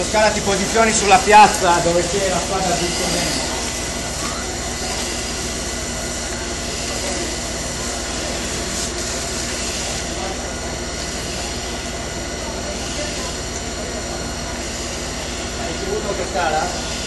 Toscana ti posizioni sulla piazza dove c'è la squadra di Comendo. cara